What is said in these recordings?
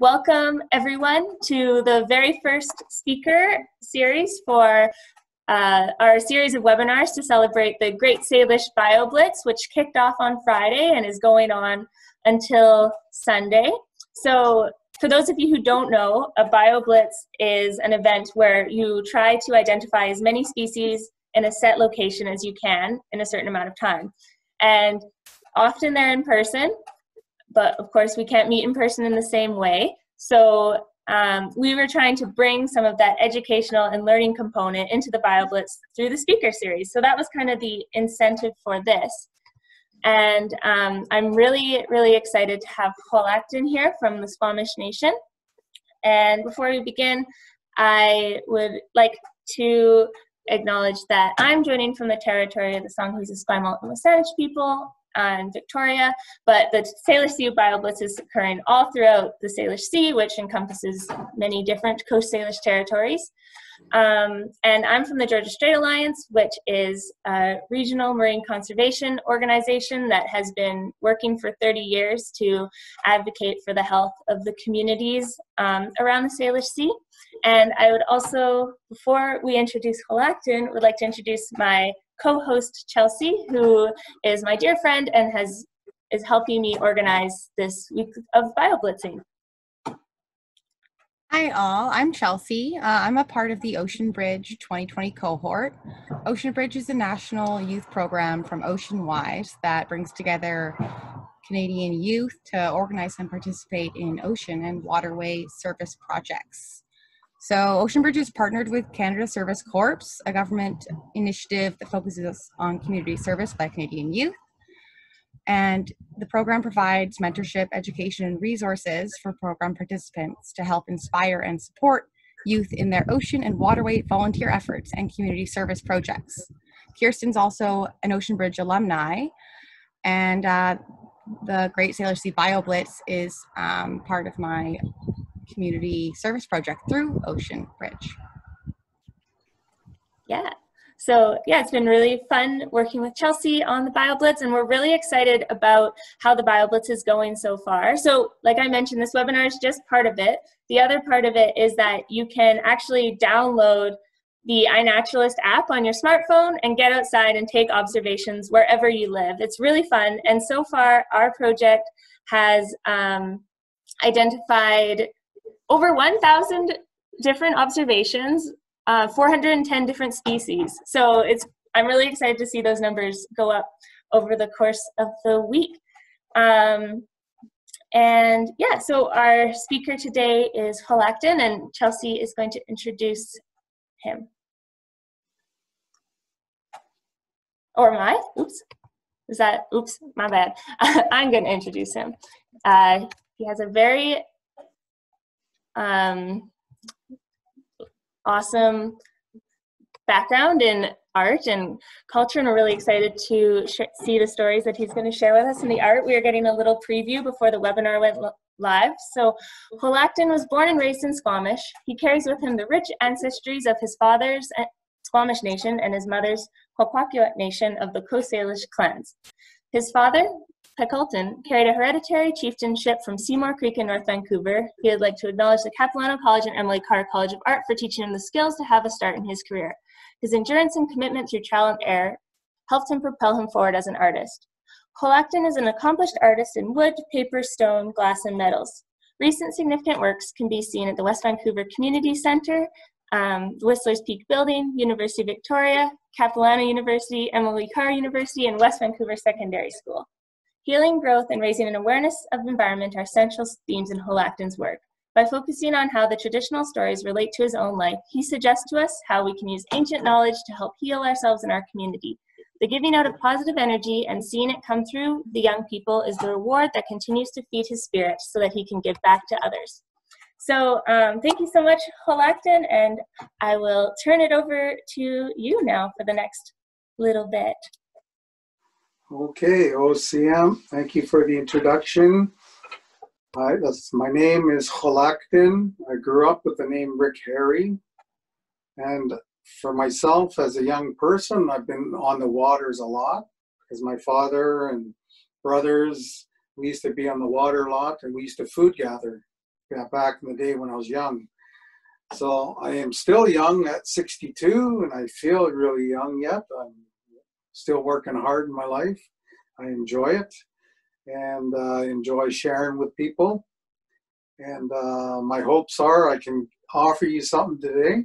welcome everyone to the very first speaker series for uh, our series of webinars to celebrate the Great Salish BioBlitz, which kicked off on Friday and is going on until Sunday. So for those of you who don't know, a BioBlitz is an event where you try to identify as many species in a set location as you can in a certain amount of time. And often they're in person, but of course we can't meet in person in the same way. So um, we were trying to bring some of that educational and learning component into the BioBlitz through the speaker series. So that was kind of the incentive for this. And um, I'm really, really excited to have Xwalacktun here from the Squamish Nation. And before we begin, I would like to acknowledge that I'm joining from the territory of the Songhees, Esquimalt, and Wasanich people, and Victoria, but the Salish Sea BioBlitz is occurring all throughout the Salish Sea, which encompasses many different Coast Salish territories. Um, and I'm from the Georgia Strait Alliance, which is a regional marine conservation organization that has been working for 30 years to advocate for the health of the communities um, around the Salish Sea. And I would also, before we introduce Xwalacktun, would like to introduce my co-host Chelsea, who is my dear friend and has is helping me organize this week of BioBlitzing. Hi all, I'm Chelsea. Uh, I'm a part of the Ocean Bridge 2020 cohort. Ocean Bridge is a national youth program from OceanWise that brings together Canadian youth to organize and participate in ocean and waterway service projects. So Ocean Bridge is partnered with Canada Service Corps, a government initiative that focuses on community service by Canadian youth. And the program provides mentorship, education, and resources for program participants to help inspire and support youth in their ocean and waterway volunteer efforts and community service projects. Kirsten's also an Ocean Bridge alumni, and uh, the Great Salish Sea BioBlitz is um, part of my community service project through Ocean Bridge. Yeah. So yeah, it's been really fun working with Chelsea on the BioBlitz, and we're really excited about how the BioBlitz is going so far. So like I mentioned, this webinar is just part of it. The other part of it is that you can actually download the iNaturalist app on your smartphone and get outside and take observations wherever you live. It's really fun, and so far our project has um, identified over 1,000 different observations, uh, 410 different species. So it's I'm really excited to see those numbers go up over the course of the week. Um, and yeah, so our speaker today is Xwalacktun, and Chelsea is going to introduce him. Or am I? Oops. Is that, oops, my bad. I'm going to introduce him. Uh, he has a very um, awesome background in art and culture and we're really excited to see the stories that he's going to share with us in the art. We are getting a little preview before the webinar went live. So Xwalacktun was born and raised in Squamish. He carries with him the rich ancestries of his father's eh, Squamish Nation and his mother's Kwakwaka'wakw Nation of the Coast Salish clans. His father, Pekultn carried a hereditary chieftainship from Seymour Creek in North Vancouver. He would like to acknowledge the Capilano College and Emily Carr College of Art for teaching him the skills to have a start in his career. His endurance and commitment through trial and error helped him propel him forward as an artist. Xwalacktun is an accomplished artist in wood, paper, stone, glass, and metals. Recent significant works can be seen at the West Vancouver Community Centre, um, Whistler's Peak Building, University of Victoria, Capilano University, Emily Carr University, and West Vancouver Secondary School. Healing, growth, and raising an awareness of environment are central themes in Xwalacktun's work. By focusing on how the traditional stories relate to his own life, he suggests to us how we can use ancient knowledge to help heal ourselves and our community. The giving out of positive energy and seeing it come through the young people is the reward that continues to feed his spirit so that he can give back to others. So um, thank you so much, Xwalacktun, and I will turn it over to you now for the next little bit. Okay, OCM, thank you for the introduction. Hi, my name is Xwalacktun. I grew up with the name Rick Harry. And for myself as a young person, I've been on the waters a lot because my father and brothers, we used to be on the water a lot and we used to food gather yeah, back in the day when I was young. So I am still young at 62, and I feel really young yet. I'm still working hard in my life. I enjoy it, and uh, enjoy sharing with people. And uh, my hopes are I can offer you something today.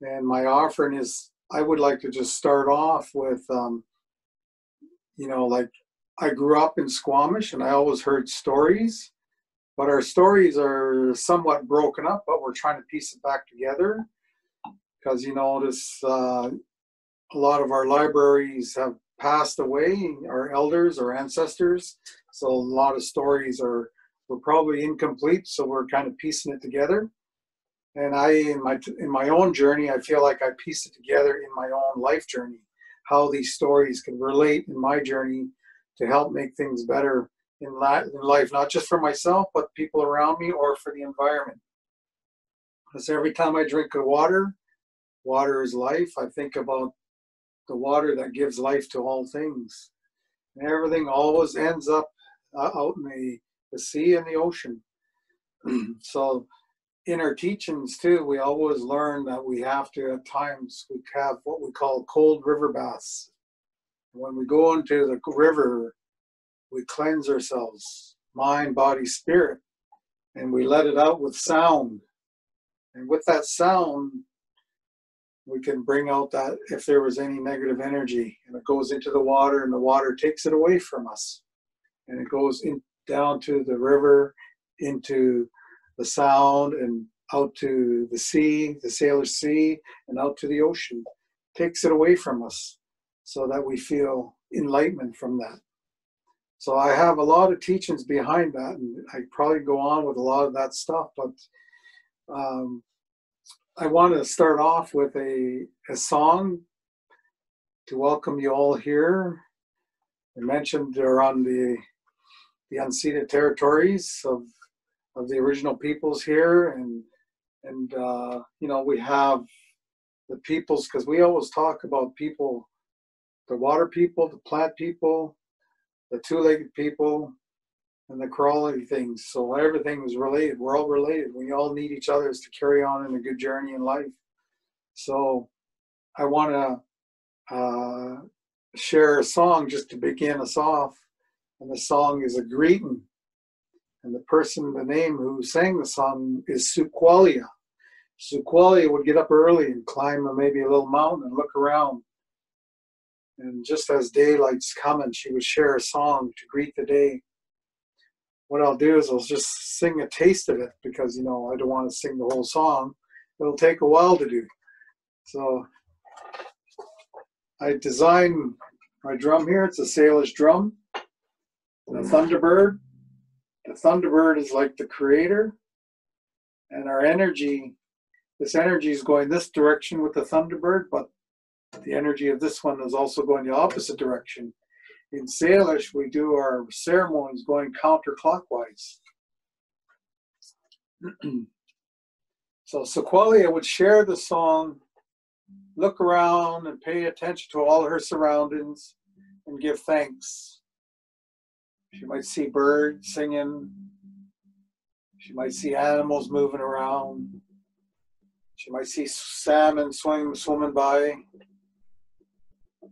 And my offering is I would like to just start off with, um, you know, like I grew up in Squamish and I always heard stories, but our stories are somewhat broken up, but we're trying to piece it back together because you notice uh, a lot of our libraries have passed away, our elders, our ancestors. So a lot of stories are were probably incomplete, so we're kind of piecing it together. And I, in my in my own journey, I feel like I pieced it together in my own life journey, how these stories can relate in my journey to help make things better in, life, not just for myself, but people around me or for the environment. Because every time I drink a water, water is life. I think about the water that gives life to all things. And everything always ends up uh, out in the, the sea and the ocean. so in our teachings too, we always learn that we have to at times we have what we call cold river baths. When we go into the river, we cleanse ourselves, mind, body, spirit, and we let it out with sound. And with that sound, we can bring out that if there was any negative energy and it goes into the water and the water takes it away from us. And it goes in down to the river into the sound and out to the sea the Salish Sea and out to the ocean. Takes it away from us so that we feel enlightenment from that. So i have a lot of teachings behind that and i probably go on with a lot of that stuff but um, I want to start off with a, a song to welcome you all here. I mentioned they're on the the unceded territories of of the original peoples here, and and uh, you know we have the peoples because we always talk about people, the water people, the plant people, the two-legged people, and the crawly things. So everything was related. We're all related. We all need each other to carry on in a good journey in life. So I want to uh, share a song just to begin us off. And the song is a greeting. And the person, the name who sang the song is Suqualia. Suqualia would get up early and climb maybe a little mountain and look around. And just as daylight's coming, she would share a song to greet the day what I'll do is I'll just sing a taste of it because you know I don't want to sing the whole song. It'll take a while to do. So I designed my drum here. It's a Salish drum. The mm. Thunderbird. The Thunderbird is like the creator. And our energy, this energy is going this direction with the Thunderbird, but the energy of this one is also going the opposite direction in Salish, we do our ceremonies going counterclockwise. so Sequoia would share the song, look around and pay attention to all her surroundings and give thanks. She might see birds singing. She might see animals moving around. She might see salmon swimming, swimming by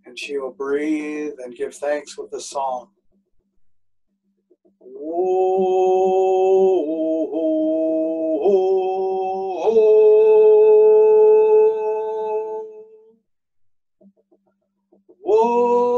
and she will breathe and give thanks with the song. Oh.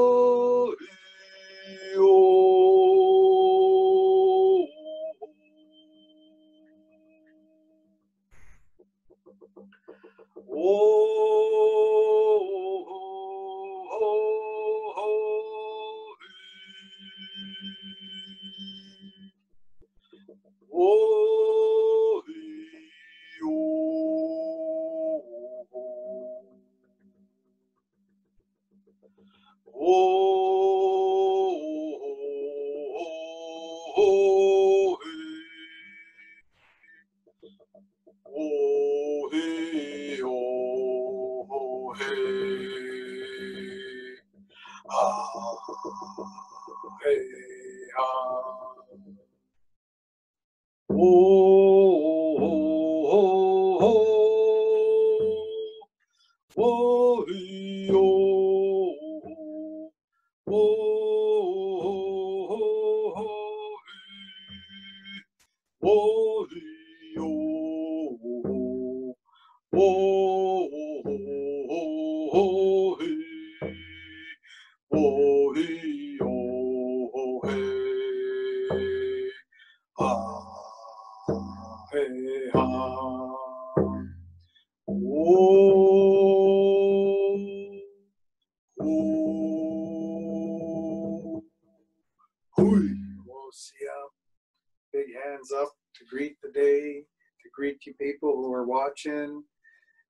Big hands up to greet the day, to greet you people who are watching.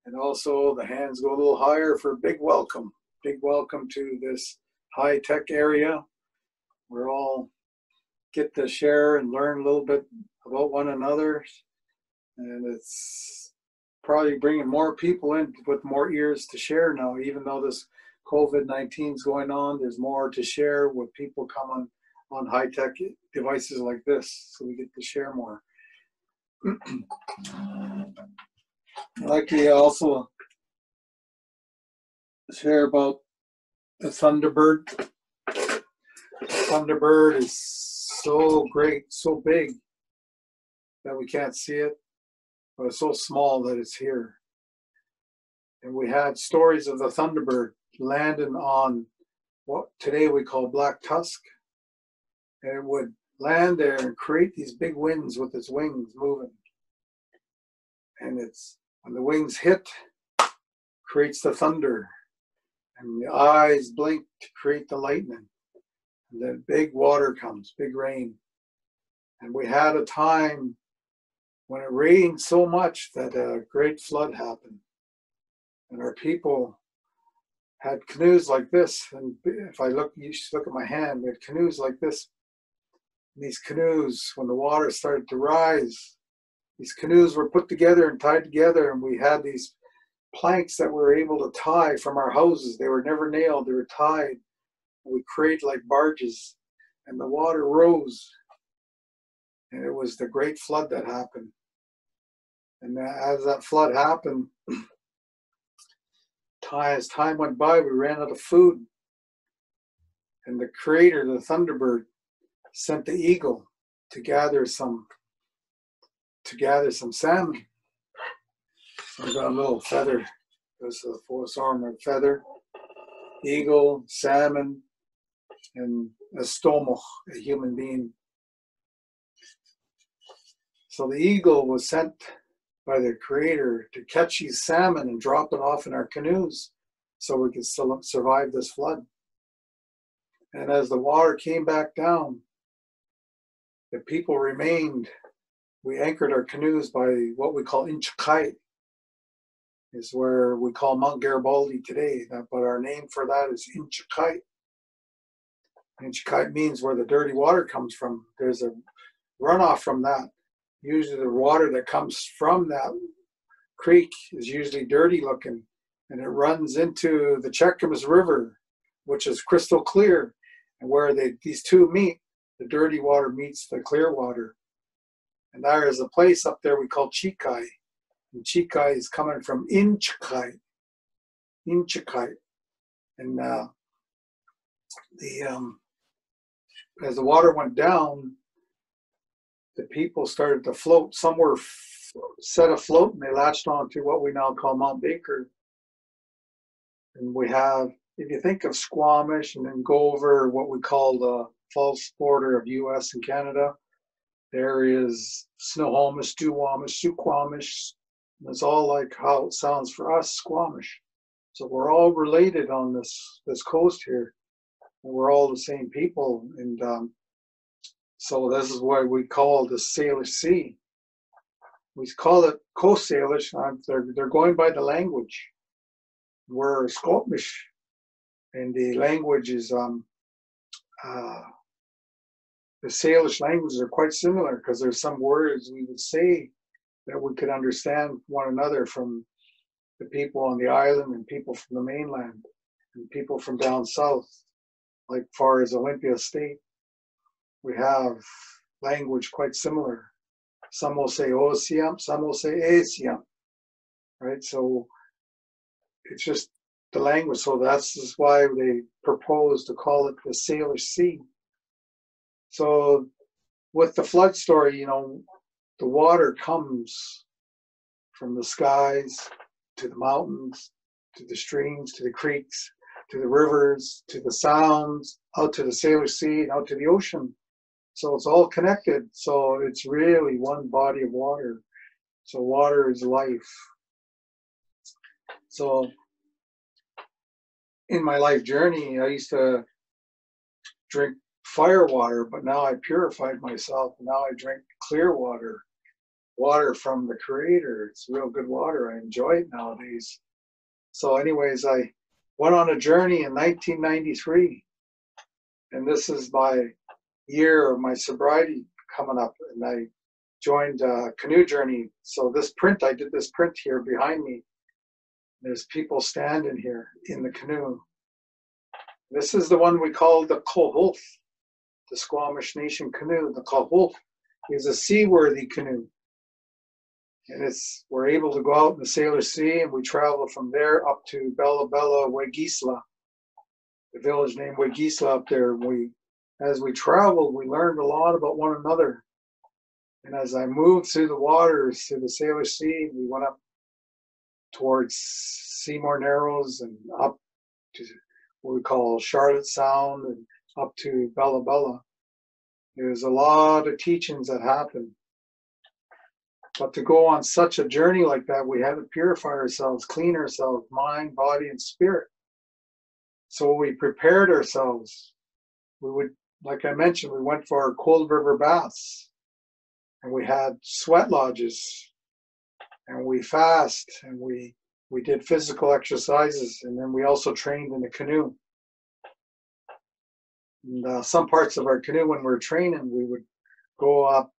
And also the hands go a little higher for big welcome. Big welcome to this high tech area. We're all get to share and learn a little bit about one another. And it's probably bringing more people in with more ears to share now, even though this COVID 19 is going on, there's more to share with people coming on high tech devices like this, so we get to share more. I'd like to also share about the Thunderbird. Thunderbird is so great, so big that we can't see it, but it's so small that it's here. And we had stories of the Thunderbird landing on what today we call Black Tusk. And it would land there and create these big winds with its wings moving. And it's when the wings hit, creates the thunder. And the eyes blink to create the lightning. And then big water comes, big rain. And we had a time when it rained so much that a great flood happened. And our people had canoes like this. And if I look, you should look at my hand, we had canoes like this. And these canoes, when the water started to rise, these canoes were put together and tied together, and we had these planks that we were able to tie from our houses. They were never nailed, they were tied. We create like barges, and the water rose. And it was the great flood that happened. And as that flood happened, as time went by, we ran out of food. And the creator, the Thunderbird, sent the eagle to gather some to gather some salmon. So I got a little feather. This is a force armored feather. Eagle, salmon, and a stomach, a human being. So the eagle was sent by the creator to catch these salmon and drop it off in our canoes so we could survive this flood. And as the water came back down, the people remained. We anchored our canoes by what we call Inchikai, is where we call Mount Garibaldi today. But our name for that is Inchikai. Inchikai means where the dirty water comes from. There's a runoff from that usually the water that comes from that creek is usually dirty looking and it runs into the Cheakamus River, which is crystal clear. And where they, these two meet, the dirty water meets the clear water. And there is a place up there we call Chikai. And Chikai is coming from Inchikai. Inchikai. And uh, the um, as the water went down, the people started to float. Some were f- set afloat and they latched onto what we now call Mount Baker. And we have, if you think of Squamish and then go over what we call the false border of US and Canada, there is Snohomish, Duwamish, Suquamish. It's all like how it sounds for us, Squamish. So we're all related on this this coast here. And we're all the same people. And um, so this is why we call the Salish Sea. We call it Coast Salish. They're, they're going by the language. We're Squamish, and the language is um, uh, the Salish languages are quite similar because there's some words we would say that we could understand one another from the people on the island and people from the mainland and people from down south, like far as Olympia State we have language quite similar. Some will say Osiam, some will say Asiam, right? So it's just the language. So that's why they propose to call it the Salish Sea. So with the flood story, you know, the water comes from the skies to the mountains, to the streams, to the creeks, to the rivers, to the sounds, out to the Salish Sea, and out to the ocean. So it's all connected. So it's really one body of water. So water is life. So in my life journey, I used to drink fire water, but now I purified myself. Now I drink clear water, water from the Creator. It's real good water. I enjoy it nowadays. So, anyways, I went on a journey in 1993, and this is my year of my sobriety coming up, and I joined a canoe journey. So this print, I did this print here behind me. There's people standing here in the canoe. This is the one we call the Kohulf, the Squamish Nation canoe. The Kohulf is a seaworthy canoe. And it's we're able to go out in the Salish Sea and we travel from there up to Bella Bella Waglisla, the village named Waglisla up there. We as we traveled, we learned a lot about one another. And as I moved through the waters to the Salish Sea, we went up towards Seymour Narrows and up to what we call Charlotte Sound and up to Bella Bella. There's a lot of teachings that happen. But to go on such a journey like that, we had to purify ourselves, clean ourselves, mind, body, and spirit. So we prepared ourselves. We would, like I mentioned, we went for our cold river baths and we had sweat lodges and we fast and we we did physical exercises and then we also trained in the canoe and uh, some parts of our canoe when we were training we would go up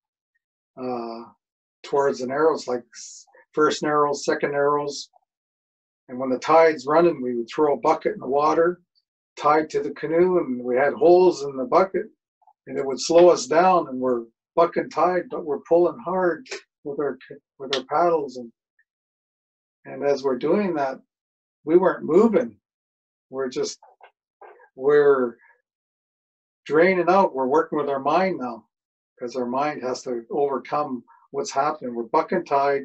uh, towards the narrows like first narrows second narrows and when the tide's running we would throw a bucket in the water tied to the canoe and we had holes in the bucket and it would slow us down and we're bucking tide but we're pulling hard with our with our paddles and and as we're doing that, we weren't moving. We're just, we're draining out. We're working with our mind now because our mind has to overcome what's happening. We're bucking tide.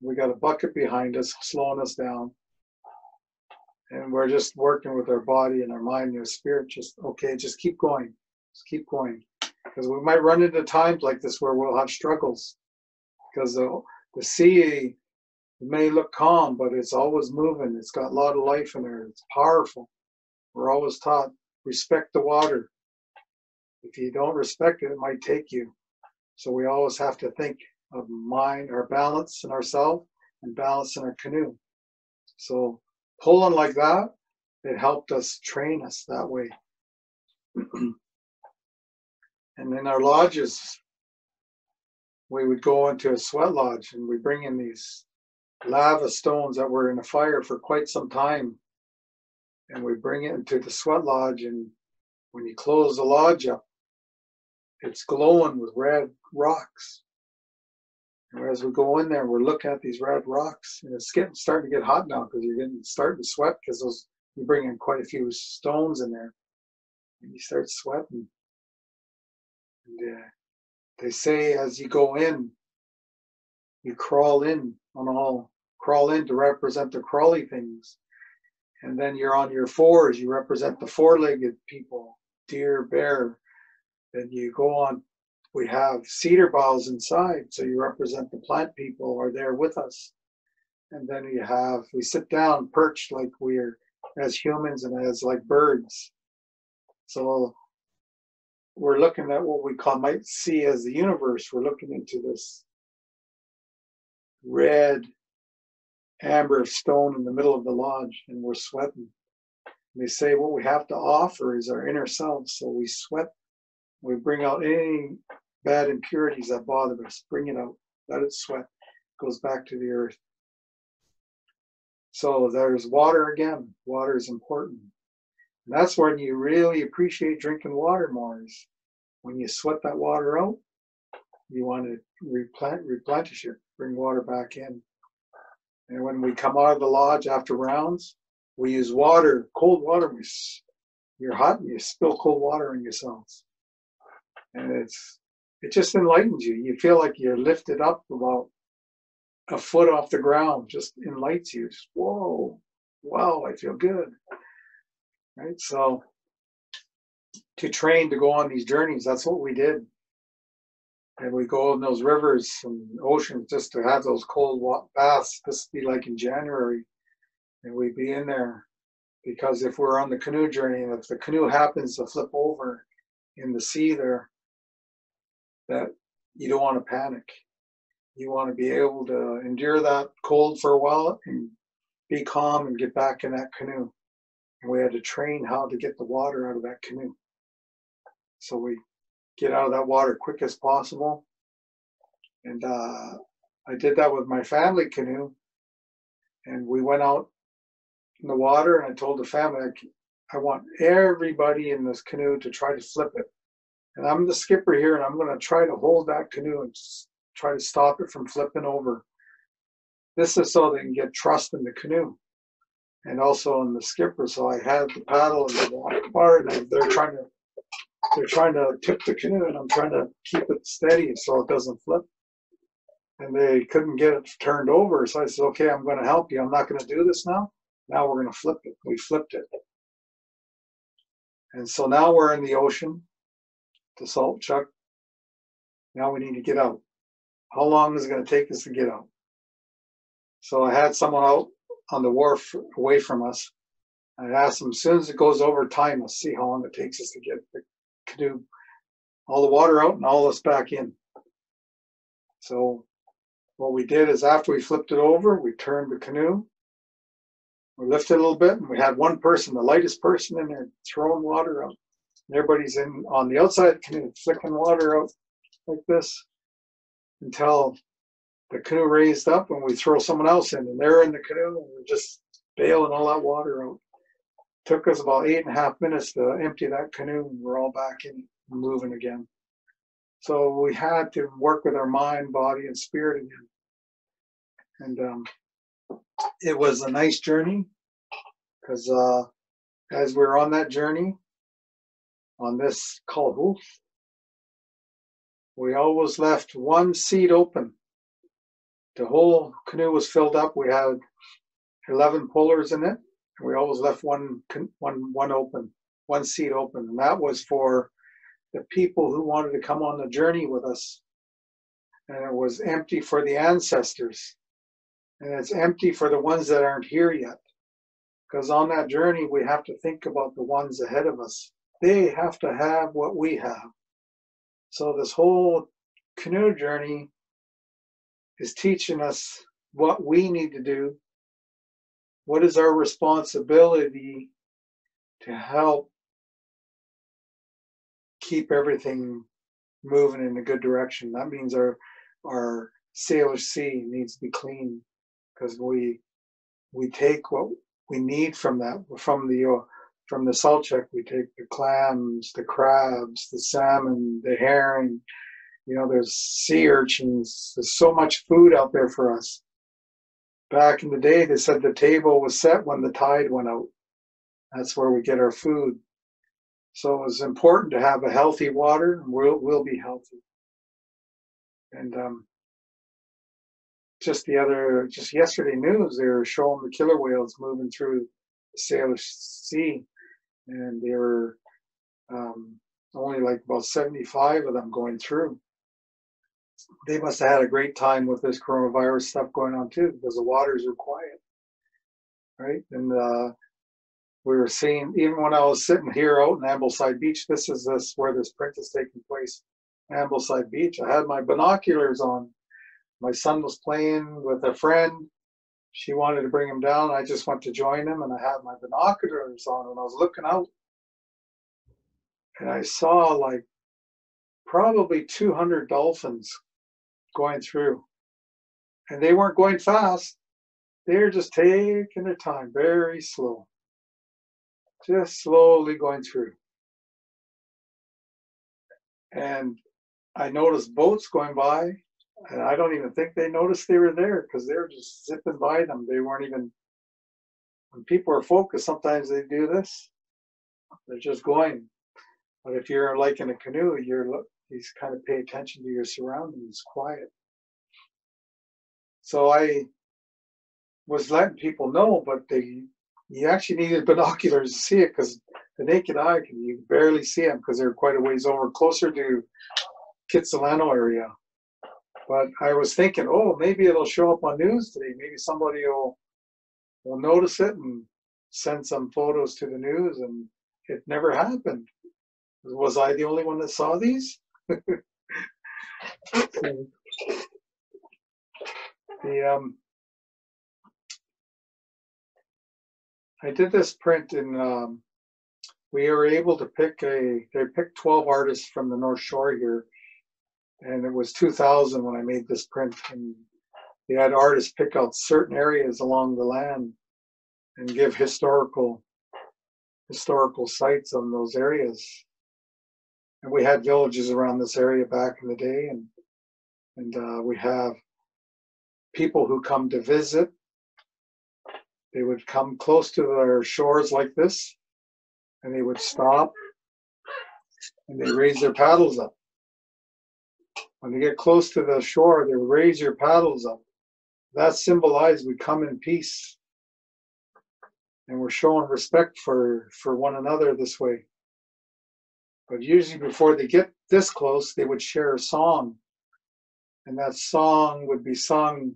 We got a bucket behind us, slowing us down. And we're just working with our body and our mind and our spirit. Just, okay, just keep going. Just keep going. Because we might run into times like this where we'll have struggles. Because the, the sea may look calm, but it's always moving. It's got a lot of life in there. It's powerful. We're always taught respect the water. If you don't respect it, it might take you. So we always have to think of mind, our balance in ourselves, and balance in our canoe. So pulling like that, it helped us train us that way. and in our lodges, we would go into a sweat lodge and we bring in these lava stones that were in a fire for quite some time. And we bring it into the sweat lodge, and when you close the lodge up, it's glowing with red rocks. As we go in there, we're looking at these red rocks, and it's getting starting to get hot now because you're getting starting to sweat because those you bring in quite a few stones in there, and you start sweating. And uh, they say as you go in, you crawl in on all crawl in to represent the crawly things. And then you're on your fours, you represent the four legged people, deer, bear. Then you go on, we have cedar boughs inside, so you represent the plant people are there with us. And then you have, we sit down perched like we're as humans and as like birds. So we're looking at what we call might see as the universe. We're looking into this red amber stone in the middle of the lodge and we're sweating. And they say what we have to offer is our inner self. So we sweat, we bring out any bad impurities that bother us, bring it out, let it sweat, it goes back to the earth. So there's water again. Water is important. And that's when you really appreciate drinking water more is when you sweat that water out, you want to replant, replenish it, bring water back in. And when we come out of the lodge after rounds, we use water, cold water. You're hot and you spill cold water on yourselves. And it's it just enlightens you. You feel like you're lifted up about a foot off the ground, just enlightens you. Just, whoa, wow, I feel good. Right? So to train to go on these journeys, that's what we did. And we go in those rivers and oceans just to have those cold baths. This would be like in January. And we'd be in there because if we're on the canoe journey and if the canoe happens to flip over in the sea there, that you don't want to panic. You want to be able to endure that cold for a while and be calm and get back in that canoe. And we had to train how to get the water out of that canoe. So we get out of that water quick as possible. And uh, I did that with my family canoe. And we went out in the water and I told the family, I want everybody in this canoe to try to flip it. And I'm the skipper here and I'm going to try to hold that canoe and try to stop it from flipping over. This is so they can get trust in the canoe and also in the skipper. So I had the paddle and the bar and they're trying to they're trying to tip the canoe and I'm trying to keep it steady so it doesn't flip. And they couldn't get it turned over. So I said, okay, I'm going to help you. I'm not going to do this now. Now we're going to flip it. We flipped it. And so now we're in the ocean, the salt chuck. Now we need to get out. How long is it going to take us to get out? So I had someone out on the wharf away from us. I asked them, as soon as it goes over time, let's see how long it takes us to get the canoe, all the water out and all us back in. So what we did is after we flipped it over, we turned the canoe, we lifted a little bit, and we had one person, the lightest person in there, throwing water out. And everybody's in on the outside canoe, flicking water out like this until the canoe raised up and we throw someone else in and they're in the canoe and we're just bailing all that water out. Took us about eight and a half minutes to empty that canoe and we're all back in moving again. So we had to work with our mind, body, and spirit again. And um, it was a nice journey because uh, as we were on that journey on this Kalhoof, we always left one seat open the whole canoe was filled up. We had 11 pullers in it. And we always left one, one, one open, one seat open. And that was for the people who wanted to come on the journey with us. And it was empty for the ancestors. And it's empty for the ones that aren't here yet. Because on that journey, we have to think about the ones ahead of us. They have to have what we have. So this whole canoe journey is teaching us what we need to do. What is our responsibility to help keep everything moving in a good direction? That means our our Salish Sea needs to be clean because we we take what we need from that from the from the salt chuck. We take the clams, the crabs, the salmon, the herring, you know, there's sea urchins. There's so much food out there for us. Back in the day, they said the table was set when the tide went out. That's where we get our food. So it's important to have a healthy water, and we'll we'll be healthy. And um, just the other, just yesterday news, they were showing the killer whales moving through the Salish Sea, and there were um, only like about 75 of them going through they must have had a great time with this coronavirus stuff going on too, because the waters are quiet, right? And uh, we were seeing even when I was sitting here out in Ambleside Beach. This is this where this print is taking place, Ambleside Beach. I had my binoculars on. My son was playing with a friend. She wanted to bring him down. I just went to join him, and I had my binoculars on, and I was looking out, and I saw like probably 200 dolphins going through. And they weren't going fast. They were just taking their time, very slow. Just slowly going through. And I noticed boats going by, and I don't even think they noticed they were there because they were just zipping by them. They weren't even, when people are focused, sometimes they do this. They're just going. But if you're like in a canoe, you're you kind of pay attention to your surroundings, quiet. So I was letting people know, but they you actually needed binoculars to see it because the naked eye can you barely see them because they're quite a ways over, closer to Kitsilano area. But I was thinking, oh, maybe it'll show up on news today. Maybe somebody will will notice it and send some photos to the news, and it never happened. Was I the only one that saw these? the um, I did this print in. Um, we were able to pick a. They picked twelve artists from the North Shore here, and it was 2000 when I made this print. And they had artists pick out certain areas along the land and give historical historical sites on those areas. And we had villages around this area back in the day, and and uh, we have people who come to visit. They would come close to their shores like this, and they would stop, and they raise their paddles up. When they get close to the shore, they raise your paddles up. That symbolizes we come in peace. And we're showing respect for for one another this way. But usually before they get this close they would share a song. And that song would be sung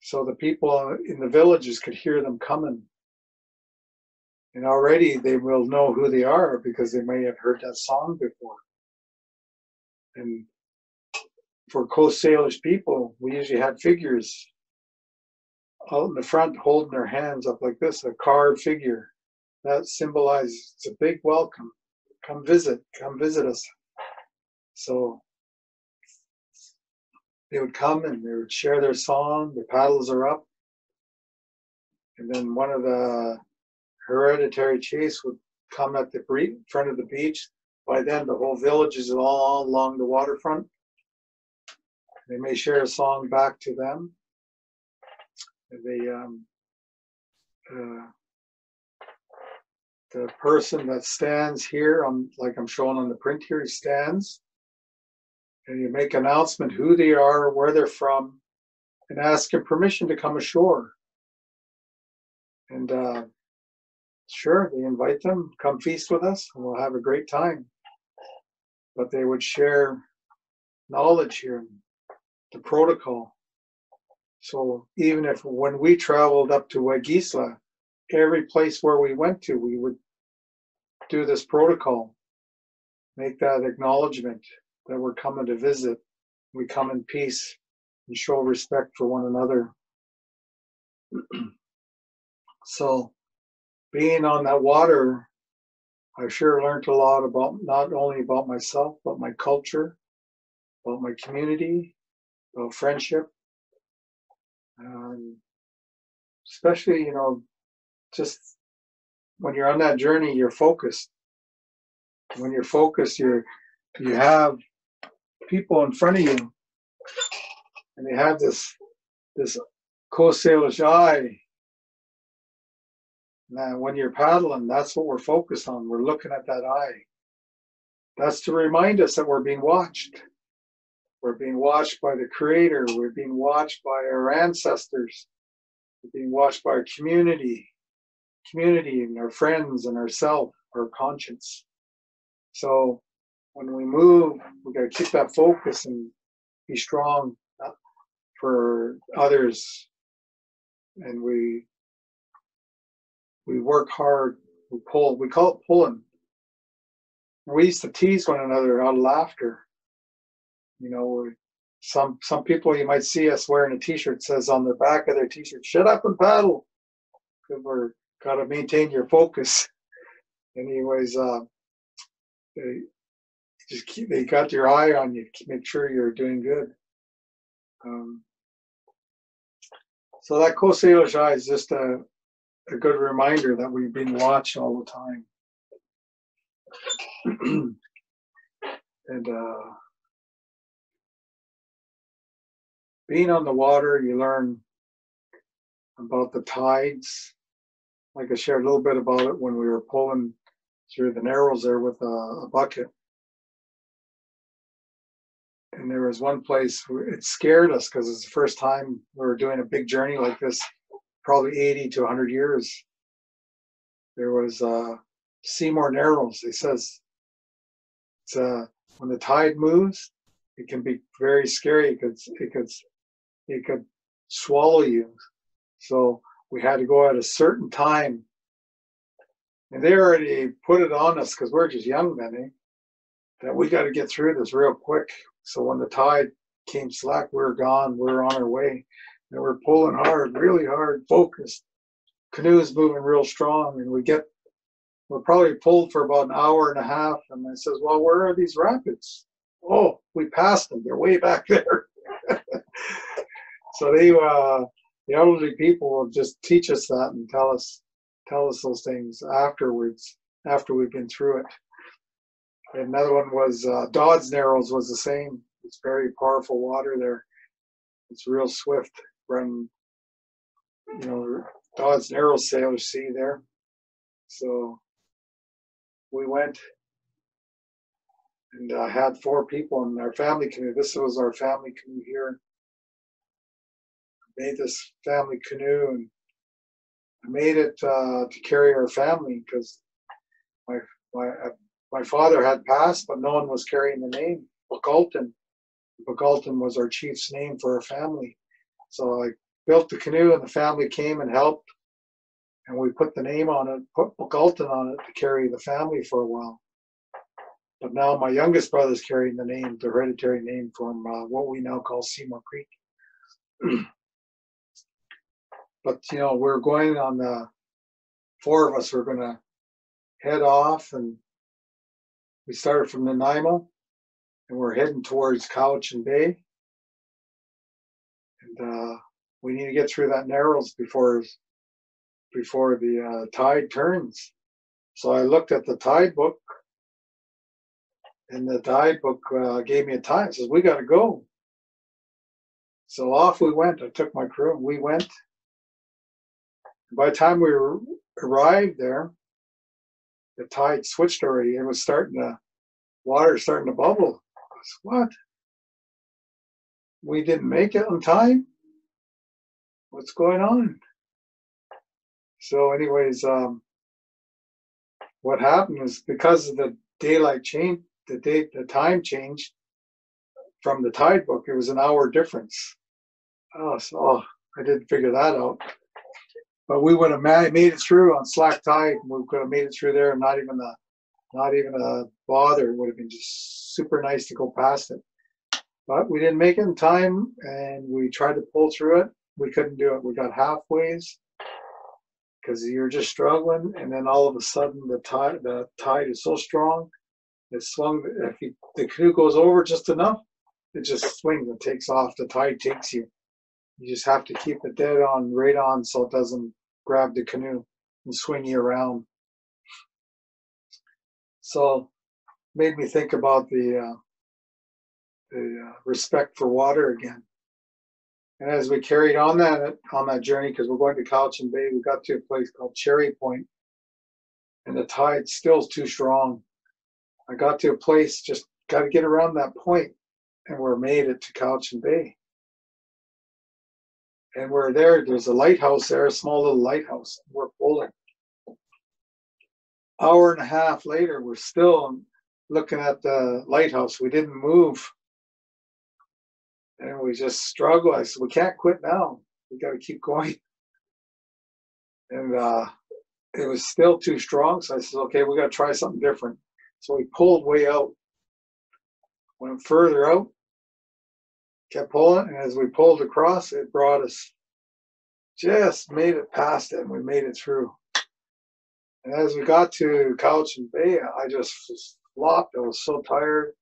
so the people in the villages could hear them coming. And already they will know who they are because they may have heard that song before. And for coast salish people we usually had figures out in the front holding their hands up like this, a carved figure. That symbolizes it's a big welcome. Come visit, come visit us. So they would come and they would share their song, the paddles are up. And then one of the hereditary chiefs would come at the front of the beach. By then, the whole village is all along the waterfront. They may share a song back to them the um, uh, the person that stands here, on like I'm showing on the print here, stands, and you make announcement who they are, where they're from, and ask them permission to come ashore. And uh, sure, they invite them, come feast with us, and we'll have a great time. But they would share knowledge here, the protocol, so even if when we traveled up to Waglisla, every place where we went to, we would do this protocol, make that acknowledgement that we're coming to visit. We come in peace and show respect for one another. so being on that water, I sure learned a lot about not only about myself, but my culture, about my community, about friendship, um, especially you know just when you're on that journey you're focused. When you're focused you're you have people in front of you. And they have this this Coast Salish eye. Now when you're paddling that's what we're focused on. We're looking at that eye. That's to remind us that we're being watched we're being watched by the Creator. We're being watched by our ancestors. We're being watched by our community, community and our friends and ourself, our conscience. So when we move, we got to keep that focus and be strong uh, for others. And we we work hard. We pull. We call it pulling. We used to tease one another out of laughter you know, some some people you might see us wearing a T-shirt says on the back of their T-shirt, "Shut up and paddle," we're got to maintain your focus. Anyways, uh, they just keep they got your eye on you, make sure you're doing good. Um, so that Salish eye is just a a good reminder that we've been watched all the time. and uh, being on the water, you learn about the tides. Like I shared a little bit about it when we were pulling through the narrows there with a, a bucket. and there was one place it scared us because it's the first time we were doing a big journey like this, probably 80 to 100 years. There was uh, Seymour Narrows. It says uh, when the tide moves, it can be very scary because it could it could swallow you. So we had to go at a certain time, and they already put it on us because we're just young men, Eh? That we got to get through this real quick. So when the tide came slack, we were gone. We were on our way, and we're pulling hard, really hard, focused. Canoe's moving real strong, and we get we're probably pulled for about an hour and a half. And I says, "Well, where are these rapids?" Oh, we passed them. They're way back there. So they, uh, the elderly people, will just teach us that and tell us tell us those things afterwards after we've been through it. Another one was uh, Dodds Narrows was the same. It's very powerful water there. It's real swift. Run, you know, Dodds Narrows sailors see there. So we went and uh, had four people in our family canoe. This was our family canoe here. Made this family canoe and I made it uh, to carry our family because my my uh, my father had passed, but no one was carrying the name Pekultn. Pekultn was our chief's name for our family. So I built the canoe, and the family came and helped, and we put the name on it, put Pekultn on it to carry the family for a while. But now my youngest brother's carrying the name, the hereditary name from uh, what we now call Seymour Creek. but you know, we're going on the four of us. We're going to head off, and we started from Nanaimo, and we're heading towards Cowichan Bay. And uh, we need to get through that narrows before before the uh, tide turns. So I looked at the tide book and the tide book uh, gave me a time. It says we got to go. So off we went. I took my crew. and We went. By the time we arrived there, the tide switched already. It was starting to water starting to bubble. I said, what? We didn't make it on time. What's going on? So, anyways, um, what happened is because of the daylight change, the date, the time changed from the tide book. It was an hour difference. Oh, so oh, I didn't figure that out. But we would have made it through on slack tide. We could have made it through there, and not even a, not even a bother. It would have been just super nice to go past it. But we didn't make it in time, and we tried to pull through it. We couldn't do it. We got halfways because you're just struggling, and then all of a sudden the tide, the tide is so strong it swung. If you, the canoe goes over just enough, it just swings and takes off. The tide takes you. You just have to keep it dead on, right on, so it doesn't grab the canoe and swing you around. So, made me think about the uh, the uh, respect for water again. And as we carried on that on that journey, because we're going to Cowichan Bay, we got to a place called Cherry Point, and the tide still's too strong. I got to a place, just got to get around that point, and we're made it to Cowichan Bay. And we're there, there's a lighthouse there, a small little lighthouse. We're pulling. Hour and a half later, we're still looking at the lighthouse. We didn't move. And we just struggle. I said, we can't quit now. We got to keep going. And uh, it was still too strong. So I said, okay, we got to try something different. So we pulled way out, went further out, kept pulling, and as we pulled across, it brought us just made it past it, and we made it through. And as we got to Cowichan Bay, I just flopped. I was so tired.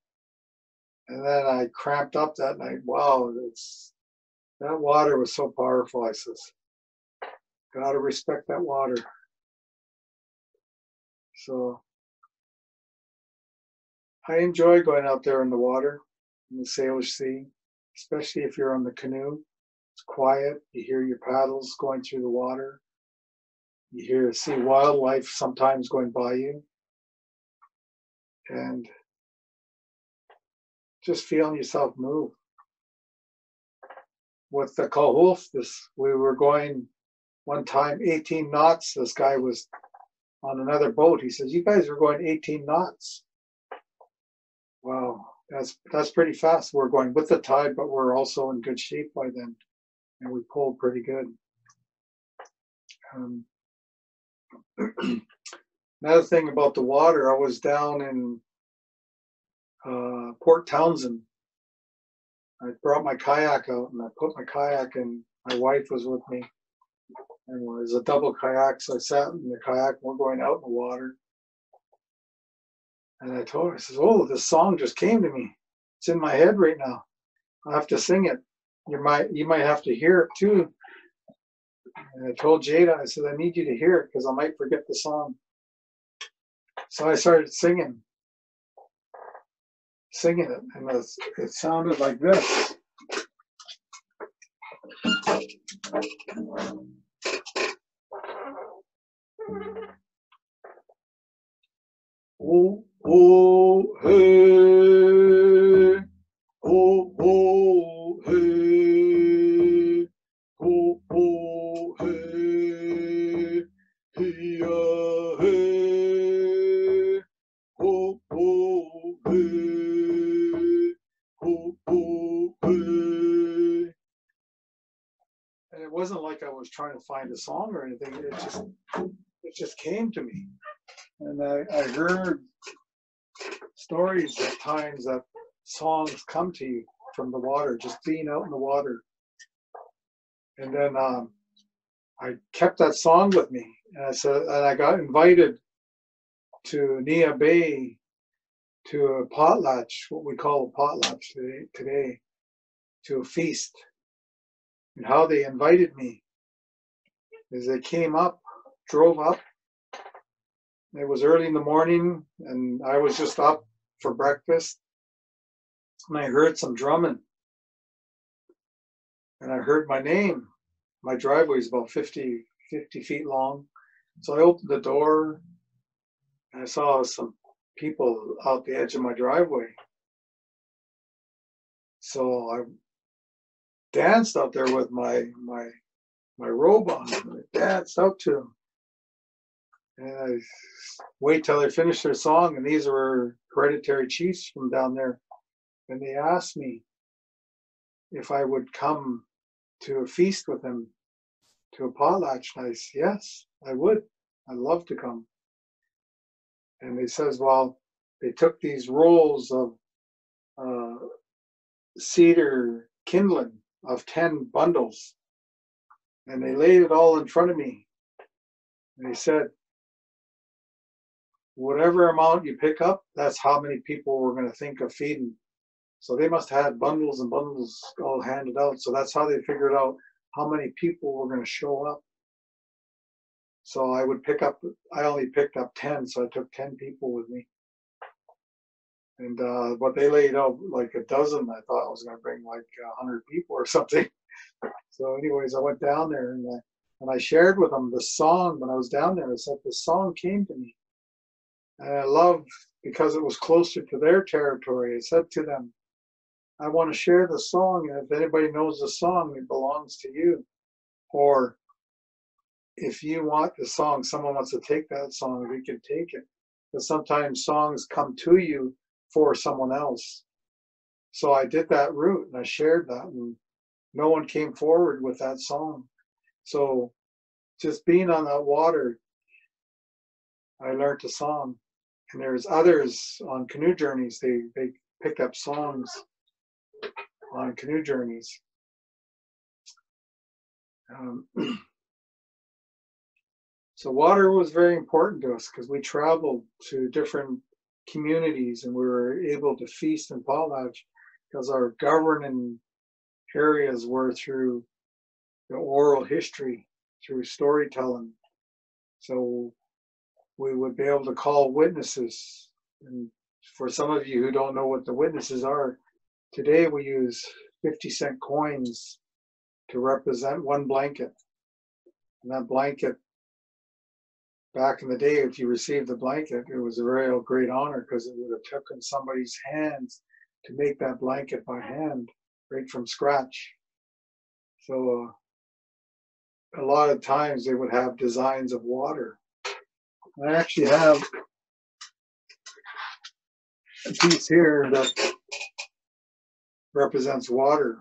And then I cramped up that night. Wow, that water was so powerful. I says, gotta respect that water. So I enjoy going out there in the water, in the Salish Sea, especially if you're on the canoe. It's quiet. You hear your paddles going through the water. You hear see wildlife sometimes going by you, and just feeling yourself move. With the Kahulf, this we were going one time 18 knots. This guy was on another boat. He says, "You guys are going 18 knots." Wow, that's that's pretty fast. We're going with the tide, but we're also in good shape by then, and we pulled pretty good. Um, another thing about the water, I was down in uh, Port Townsend. I brought my kayak out and I put my kayak in. My wife was with me. And it was a double kayak, so I sat in the kayak. We're going out in the water. And I told her, I says, "Oh, this song just came to me. It's in my head right now. I have to sing it. You might, you might have to hear it too." And I told Jada, I said, "I need you to hear it because I might forget the song." So I started singing, singing it, and it, it sounded like this. Oh, oh, hey, oh, oh, hey, oh, oh, hey, hey, hey, oh, oh, hey, oh, oh, hey. And it wasn't like I was trying to find a song or anything. It just, it just came to me. And I, I heard stories at times that songs come to you from the water, just being out in the water. And then um, I kept that song with me. And I said, and I got invited to Neah Bay to a potlatch, what we call a potlatch today, today to a feast. And how they invited me is they came up, drove up, it was early in the morning and I was just up for breakfast and I heard some drumming. And I heard my name. My driveway is about 50, 50 feet long. So I opened the door and I saw some people out the edge of my driveway. So I danced out there with my my my robe on. I danced up to them. And I wait till they finish their song, and these were hereditary chiefs from down there. And they asked me if I would come to a feast with them, to a potlatch. And I said, yes, I would. I'd love to come. And they says, well, they took these rolls of uh, cedar kindling of 10 bundles, and they laid it all in front of me. And they said, whatever amount you pick up, that's how many people we're going to think of feeding. So they must have had bundles and bundles all handed out. So that's how they figured out how many people were going to show up. So I would pick up, I only picked up 10, so I took 10 people with me. And uh, what they laid out like a dozen, I thought I was going to bring like 100 people or something. So, anyways, I went down there and I, and I shared with them the song when I was down there. I said, The song came to me. And I love because it was closer to their territory. I said to them, I want to share the song, and if anybody knows the song, it belongs to you. Or if you want the song, someone wants to take that song, we can take it. But sometimes songs come to you for someone else. So I did that route and I shared that, and no one came forward with that song. So just being on that water, I learned a song and there's others on canoe journeys. They they pick up songs on canoe journeys. Um, so water was very important to us because we traveled to different communities and we were able to feast and potlatch because our governing areas were through the oral history, through storytelling. So we would be able to call witnesses. And for some of you who don't know what the witnesses are, today we use 50 cent coins to represent one blanket. And that blanket, back in the day, if you received the blanket, it was a real great honor because it would have taken somebody's hands to make that blanket by hand, right from scratch. So uh, a lot of times they would have designs of water. I actually have a piece here that represents water.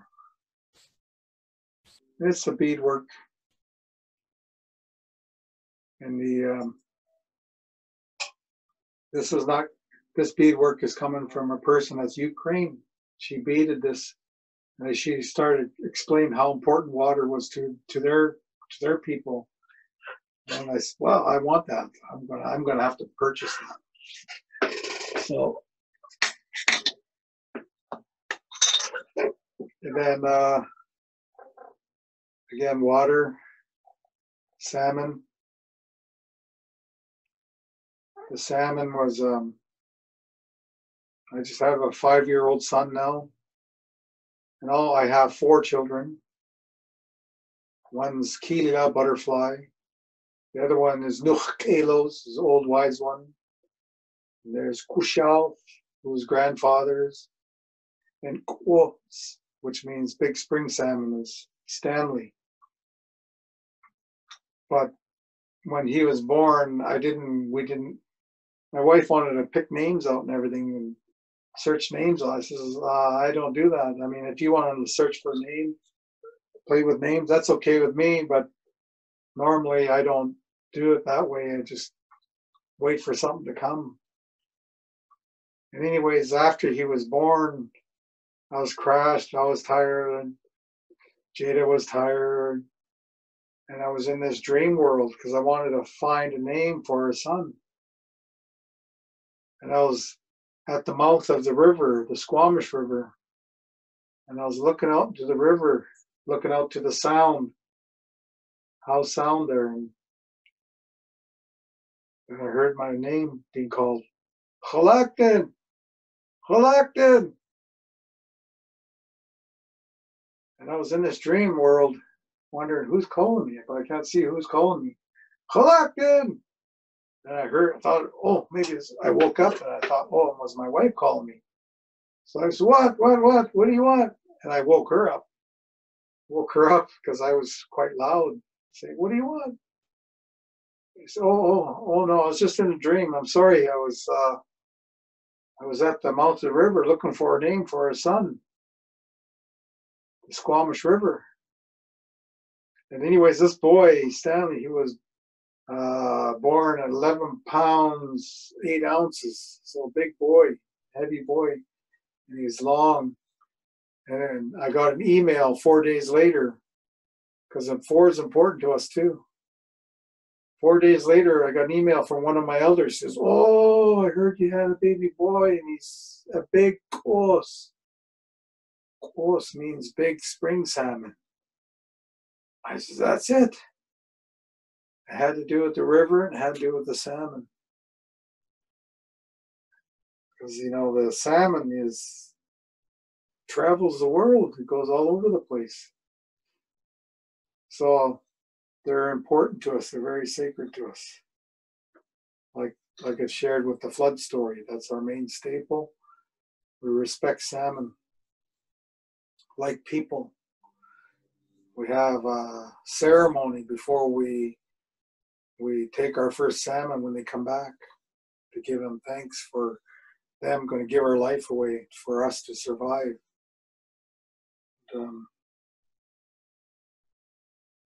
It's the beadwork. And the um, this is not this beadwork is coming from a person that's Ukraine. She beaded this and she started explaining how important water was to to their to their people. And I said, well, I want that. I'm gonna I'm gonna have to purchase that. So and then uh, again water, salmon. The salmon was um, I just have a five-year-old son now. And all I have four children. One's Keela butterfly. The other one is Nuch Elos, his old wise one. And there's Kushal, whose grandfathers, and Kwos, which means big spring salmon, is Stanley. But when he was born, I didn't, we didn't, my wife wanted to pick names out and everything and search names. I says, uh, I don't do that. I mean, if you want to search for names, play with names, that's okay with me. But normally I don't do it that way. and just wait for something to come. And anyways, after he was born, I was crashed. I was tired, and Jada was tired, and I was in this dream world because I wanted to find a name for her son. And I was at the mouth of the river, the Squamish River. And I was looking out to the river, looking out to the sound, how sound there. And, and I heard my name being called, Xwalacktun, Xwalacktun. And I was in this dream world, wondering who's calling me, but I can't see who's calling me. Xwalacktun! And I heard, I thought, oh, maybe it's, I woke up and I thought, oh, it was my wife calling me. So I said, what, what, what, what do you want? And I woke her up. Woke her up because I was quite loud, saying, what do you want? Oh, oh, oh no, I was just in a dream. I'm sorry. I was, uh, I was at the mouth of the river looking for a name for a son, the Squamish River. And anyways, this boy, Stanley, he was uh, born at 11 pounds, 8 ounces. So big boy, heavy boy. And he's long. And I got an email four days later because four is important to us too. Four days later, I got an email from one of my elders. Says, "Oh, I heard you had a baby boy, and he's a big kos. Kos means big spring salmon." I says, "That's it." It had to do with the river and had to do with the salmon. Because, you know, the salmon is travels the world. It goes all over the place. So they're important to us. They're very sacred to us. Like like it's shared with the flood story. That's our main staple. We respect salmon like people. We have a ceremony before we we take our first salmon when they come back to give them thanks for them going to give our life away for us to survive. Um,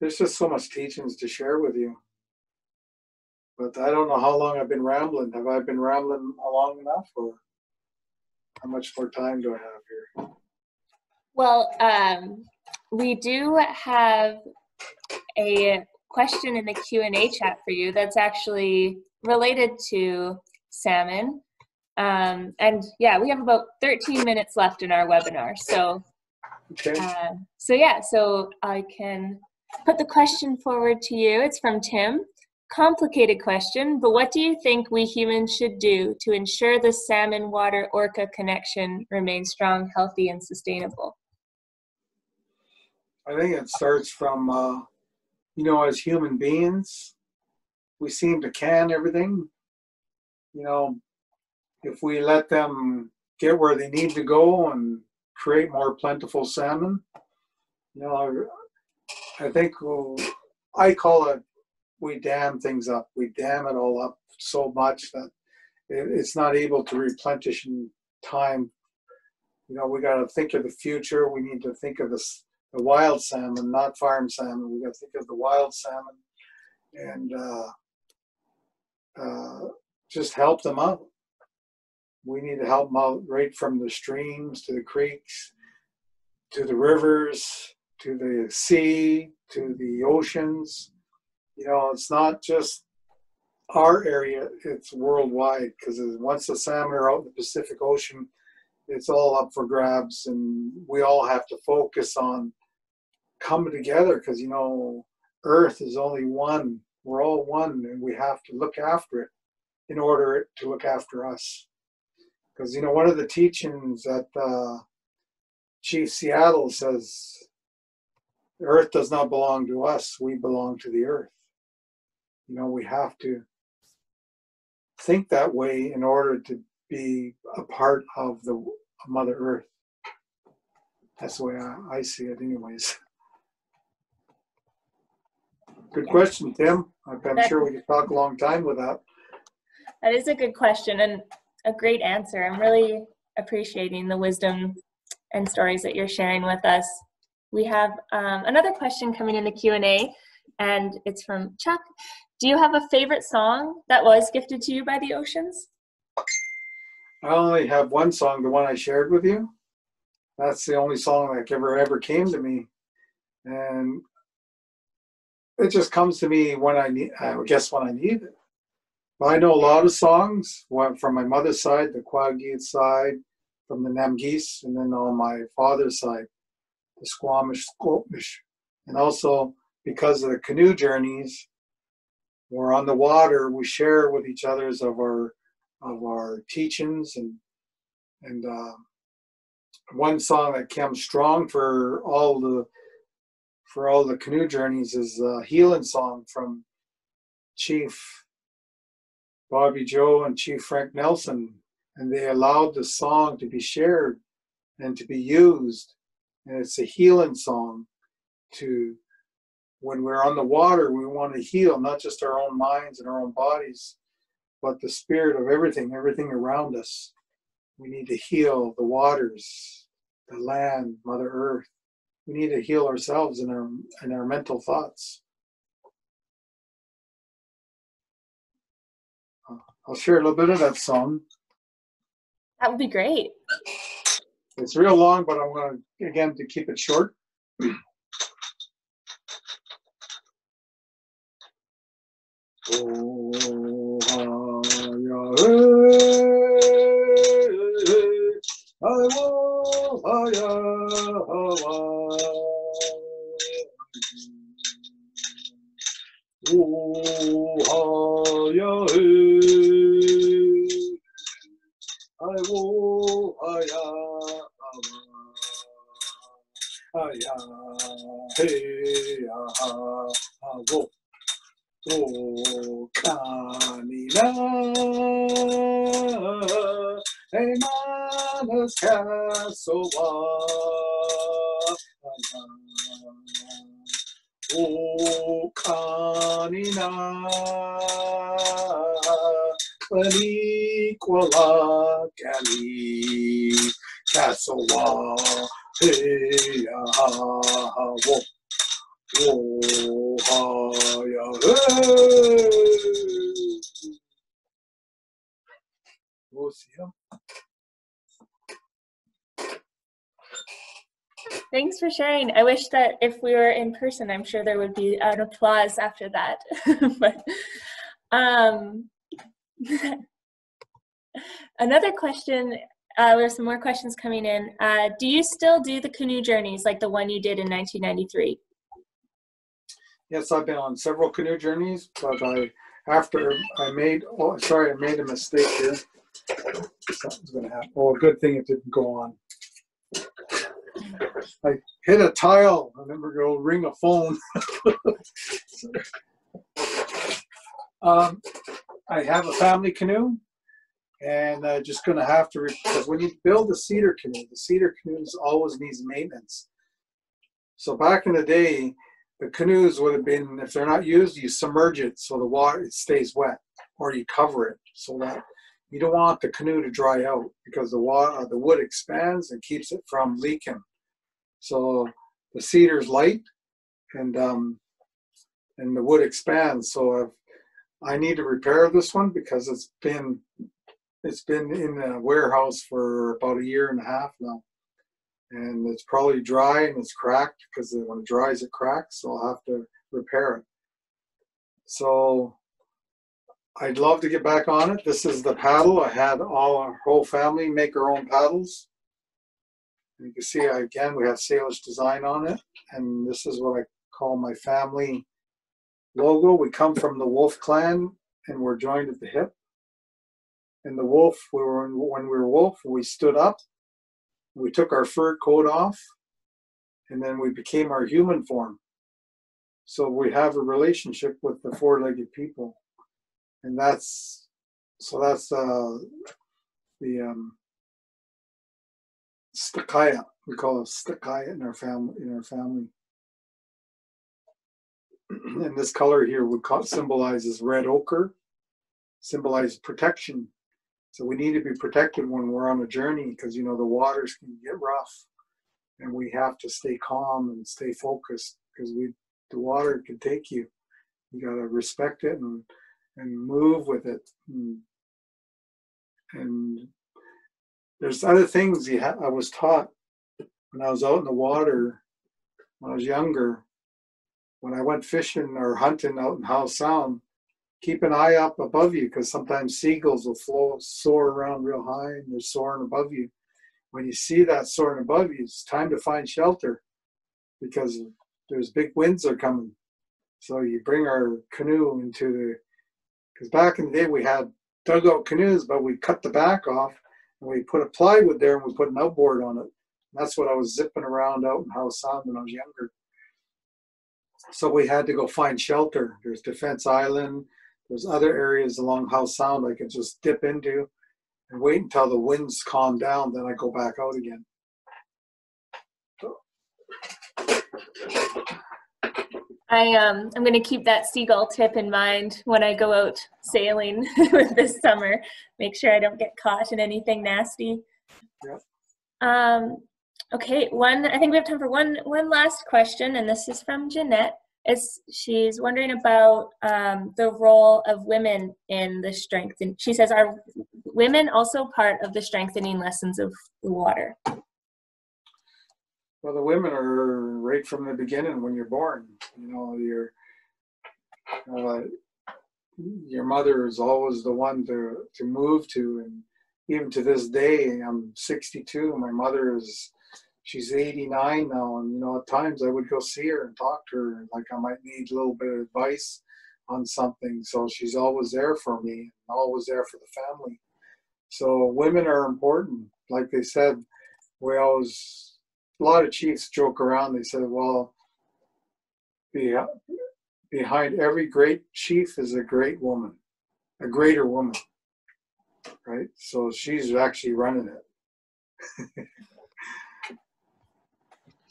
there's just so much teachings to share with you. But I don't know how long I've been rambling. Have I been rambling long enough, or how much more time do I have here? Well, um, we do have a question in the Q&A chat for you that's actually related to salmon. Um, and yeah, we have about 13 minutes left in our webinar. So, Okay. uh, so yeah, so I can put the question forward to you. It's from Tim. Complicated question, but what do you think we humans should do to ensure the salmon water orca connection remains strong, healthy, and sustainable? I think it starts from, uh, you know, as human beings, we seem to can everything. You know, if we let them get where they need to go and create more plentiful salmon. You know, I think I call it we dam things up. We dam it all up so much that it's not able to replenish in time. You know, we got to think of the future. We need to think of this, the wild salmon, not farm salmon. We got to think of the wild salmon and uh, uh, just help them out. We need to help them out right from the streams to the creeks to the rivers to the sea to the oceans. You know, it's not just our area, it's worldwide because once the salmon are out in the Pacific Ocean, it's all up for grabs and we all have to focus on coming together because, you know, Earth is only one. We're all one and we have to look after it in order to look after us. Because, you know, one of the teachings that uh, Chief Seattle says, the earth does not belong to us, we belong to the earth. You know, we have to think that way in order to be a part of the Mother Earth. That's the way I, I see it, anyways. Good question, Tim. I'm sure we could talk a long time with that. That is a good question and a great answer. I'm really appreciating the wisdom and stories that you're sharing with us. We have um, another question coming in the Q&A, and it's from Chuck. Do you have a favorite song that was gifted to you by the oceans? I only have one song, the one I shared with you. That's the only song that ever ever came to me, and it just comes to me when I need. I guess when I need it. But I know a lot of songs from my mother's side, the Quagit side, from the Namgis, and then on my father's side, the Squamish, Squamish. And also because of the canoe journeys, we're on the water, we share with each others of our of our teachings and and uh, one song that came strong for all the for all the canoe journeys is a healing song from Chief Bobby Joe and Chief Frank Nelson and they allowed the song to be shared and to be used. And it's a healing song to when we're on the water, we want to heal not just our own minds and our own bodies, but the spirit of everything, everything around us. We need to heal the waters, the land, Mother Earth. We need to heal ourselves and our in our mental thoughts. Uh, I'll share a little bit of that song. That would be great. It's real long, but I'm going to, again, to keep it short. Oh, Sharing. I wish that if we were in person, I'm sure there would be an applause after that. but um, Another question, uh, there's some more questions coming in. Uh, do you still do the canoe journeys like the one you did in 1993? Yes, I've been on several canoe journeys, but I, after I made, oh, sorry, I made a mistake here. Something's gonna happen. Oh, good thing it didn't go on. I hit a tile. I remember go ring a phone. um, I have a family canoe, and uh, just going to have to because when you build a cedar canoe, the cedar canoes always needs maintenance. So back in the day, the canoes would have been if they're not used, you submerge it so the water it stays wet, or you cover it so that you don't want the canoe to dry out because the water the wood expands and keeps it from leaking. So the cedar's light and um, and the wood expands. So I've, I need to repair this one because it's been it's been in a warehouse for about a year and a half now. And it's probably dry and it's cracked because when it dries, it cracks. So I'll have to repair it. So I'd love to get back on it. This is the paddle. I had all our whole family make our own paddles. And you can see again, we have Salish design on it. And this is what I call my family logo. We come from the Wolf clan and we're joined at the hip and the wolf, we were when we were wolf, we stood up, we took our fur coat off, and then we became our human form. So we have a relationship with the four-legged people, and that's so that's uh, the um, stakaya. We call it stakaya in our family. In our family, and this color here would call, symbolizes red ochre, symbolizes protection so we need to be protected when we're on a journey because you know the waters can get rough, and we have to stay calm and stay focused because we the water can take you. You got to respect it and and move with it. Hmm. And, and there's other things I was taught when I was out in the water when I was younger. When I went fishing or hunting out in Howe Sound, keep an eye up above you because sometimes seagulls will flow, soar around real high and they're soaring above you. When you see that soaring above you, it's time to find shelter because there's big winds are coming. So you bring our canoe into the, because back in the day we had dugout canoes, but we cut the back off and we put a plywood there and we put an outboard on it. And that's what I was zipping around out in Howe Sound when I was younger. So we had to go find shelter. There's Defense Island, there's other areas along Howe Sound I can just dip into and wait until the winds calm down, then I go back out again. I um I'm gonna keep that seagull tip in mind when I go out sailing this summer. Make sure I don't get caught in anything nasty. Yep. Um, okay, one I think we have time for one one last question, and this is from Jeanette. It's, she's wondering about um, the role of women in the strength. And she says, are women also part of the strengthening lessons of the water? Well, the women are right from the beginning when you're born. You know, your uh, your mother is always the one to to move to, and even to this day, I'm 62. My mother is she's 89 now and you know at times i would go see her and talk to her like i might need a little bit of advice on something so she's always there for me always there for the family so women are important like they said we always a lot of chiefs joke around they said well behind every great chief is a great woman a greater woman right so she's actually running it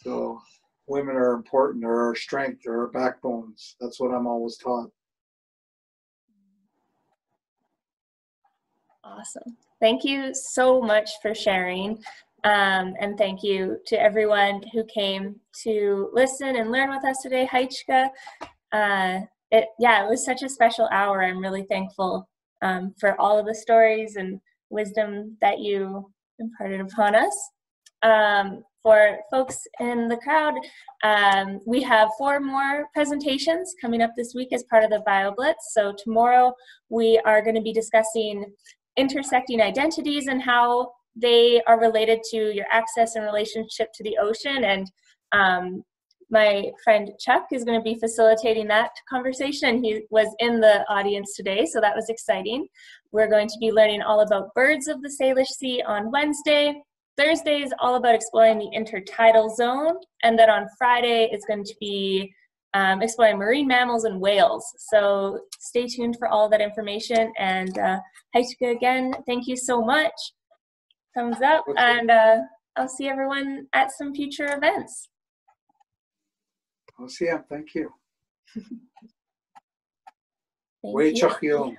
So women are important. They're our strength. They're our backbones. That's what I'm always taught. Awesome. Thank you so much for sharing. Um, and thank you to everyone who came to listen and learn with us today, Heichka. Uh, it, yeah, it was such a special hour. I'm really thankful um, for all of the stories and wisdom that you imparted upon us. Um, for folks in the crowd, um, we have four more presentations coming up this week as part of the BioBlitz. So tomorrow we are going to be discussing intersecting identities and how they are related to your access and relationship to the ocean. And um, my friend Chuck is going to be facilitating that conversation. He was in the audience today, so that was exciting. We're going to be learning all about birds of the Salish Sea on Wednesday. Thursday is all about exploring the intertidal zone, and then on Friday it's going to be um, exploring marine mammals and whales. So stay tuned for all that information. And uh, Haituka, again, thank you so much. Thumbs up. Okay. And uh, I'll see everyone at some future events. I'll see ya. Thank you. Thank Wei you.